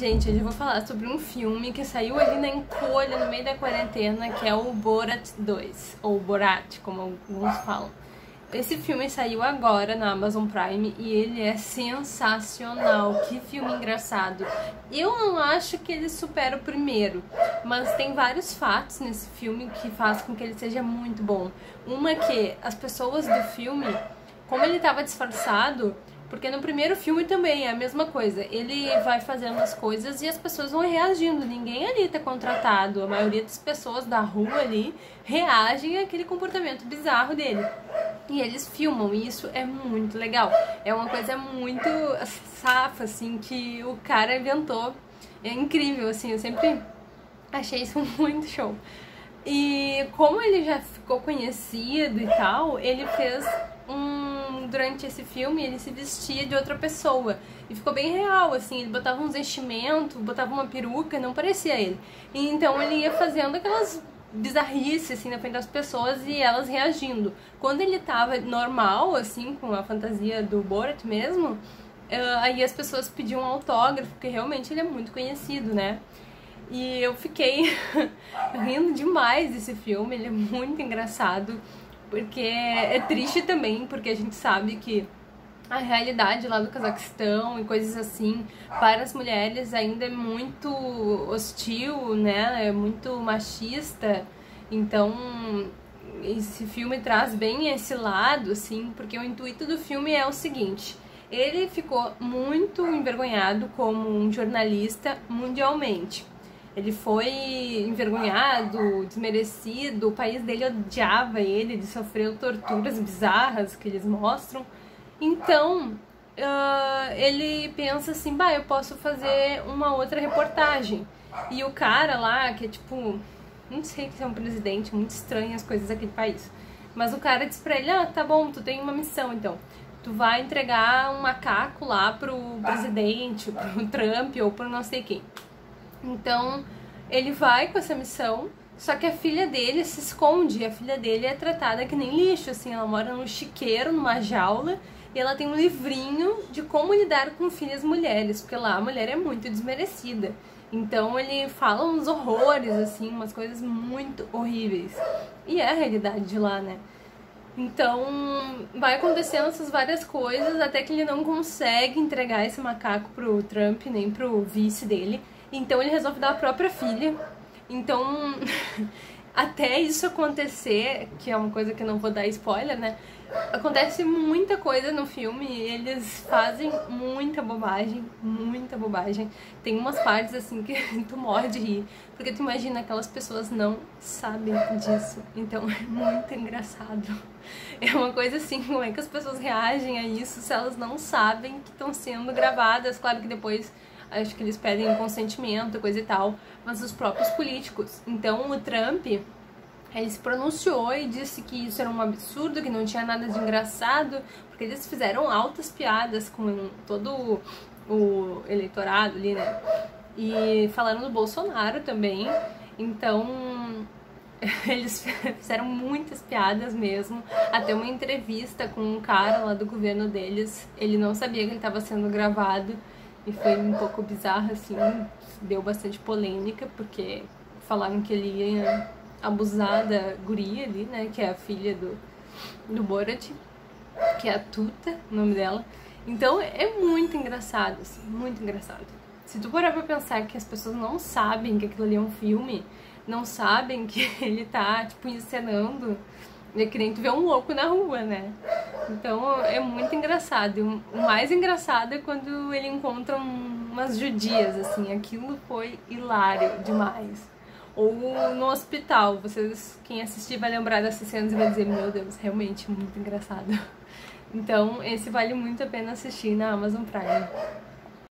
gente, hoje eu vou falar sobre um filme que saiu ali na encolha, no meio da quarentena, que é o Borat 2, ou Borat, como alguns falam. Esse filme saiu agora na Amazon Prime e ele é sensacional. Que filme engraçado. Eu não acho que ele supera o primeiro, mas tem vários fatos nesse filme que faz com que ele seja muito bom. Uma é que as pessoas do filme, como ele estava disfarçado, porque no primeiro filme também é a mesma coisa. Ele vai fazendo as coisas e as pessoas vão reagindo. Ninguém ali tá contratado. A maioria das pessoas da rua ali reagem àquele comportamento bizarro dele. E eles filmam, e isso é muito legal. É uma coisa muito safa, assim, que o cara inventou. É incrível, assim, eu sempre achei isso muito show. E como ele já ficou conhecido e tal, ele fez. Durante esse filme, ele se vestia de outra pessoa. E ficou bem real, assim. Ele botava uns vestimentos, botava uma peruca, não parecia ele. E então ele ia fazendo aquelas bizarrice, assim, na frente das pessoas e elas reagindo. Quando ele tava normal, assim, com a fantasia do Borat mesmo, uh, aí as pessoas pediam um autógrafo, porque realmente ele é muito conhecido, né? E eu fiquei rindo demais desse filme, ele é muito engraçado, porque é triste também, porque a gente sabe que a realidade lá do Cazaquistão e coisas assim para as mulheres ainda é muito hostil, né? É muito machista. Então, esse filme traz bem esse lado, assim, porque o intuito do filme é o seguinte: ele ficou muito envergonhado como um jornalista mundialmente. Ele foi envergonhado, desmerecido, o país dele odiava ele, ele sofreu torturas bizarras que eles mostram. Então, uh, ele pensa assim, bah, eu posso fazer uma outra reportagem. E o cara lá, que é tipo, não sei se é um presidente, muito estranho as coisas daquele país. Mas o cara diz pra ele, ah, tá bom, tu tem uma missão então. Tu vai entregar um macaco lá pro presidente, pro Trump ou pro não sei quem. Então, ele vai com essa missão, só que a filha dele se esconde. A filha dele é tratada que nem lixo, assim, ela mora num chiqueiro, numa jaula, e ela tem um livrinho de como lidar com filhas mulheres, porque lá a mulher é muito desmerecida. Então ele fala uns horrores, assim, umas coisas muito horríveis. E é a realidade de lá, né? Então vai acontecendo essas várias coisas até que ele não consegue entregar esse macaco pro Trump nem pro vice dele. Então ele resolve dar a própria filha. Então, até isso acontecer, que é uma coisa que eu não vou dar spoiler, né? Acontece muita coisa no filme eles fazem muita bobagem, muita bobagem. Tem umas partes assim que tu morre de rir, porque tu imagina aquelas pessoas não sabem disso. Então é muito engraçado. É uma coisa assim, como é que as pessoas reagem a isso se elas não sabem que estão sendo gravadas? Claro que depois acho que eles pedem consentimento, coisa e tal, mas os próprios políticos. Então o Trump ele se pronunciou e disse que isso era um absurdo, que não tinha nada de engraçado, porque eles fizeram altas piadas com todo o eleitorado ali, né? E falaram do Bolsonaro também. Então, eles fizeram muitas piadas mesmo. Até uma entrevista com um cara lá do governo deles. Ele não sabia que ele estava sendo gravado. E foi um pouco bizarro, assim. Deu bastante polêmica, porque falaram que ele ia abusar da guria ali, né? Que é a filha do, do Borat, que é a Tuta, o nome dela. Então é muito engraçado, assim, muito engraçado. Se tu parar pra pensar que as pessoas não sabem que aquilo ali é um filme, não sabem que ele tá, tipo, encenando, é que nem tu vê um louco na rua, né? Então é muito engraçado. E o mais engraçado é quando ele encontra umas judias, assim. Aquilo foi hilário demais ou no hospital. Vocês, quem assistir vai lembrar dessas cenas e vai dizer, meu Deus, realmente muito engraçado. Então, esse vale muito a pena assistir na Amazon Prime.